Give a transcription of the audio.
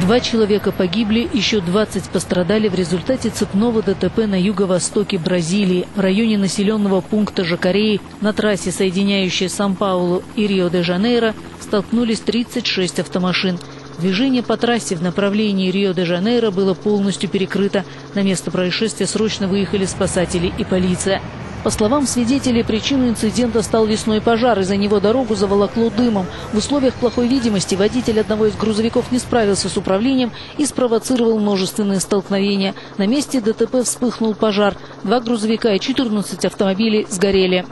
Два человека погибли, еще 20 пострадали в результате цепного ДТП на юго-востоке Бразилии, в районе населенного пункта Жакареи на трассе, соединяющей Сан-Паулу и Рио-де-Жанейро, столкнулись 36 автомашин. Движение по трассе в направлении Рио-де-Жанейро было полностью перекрыто. На место происшествия срочно выехали спасатели и полиция. По словам свидетелей, причиной инцидента стал лесной пожар. Из-за него дорогу заволокло дымом. В условиях плохой видимости водитель одного из грузовиков не справился с управлением и спровоцировал множественные столкновения. На месте ДТП вспыхнул пожар. Два грузовика и 14 автомобилей сгорели.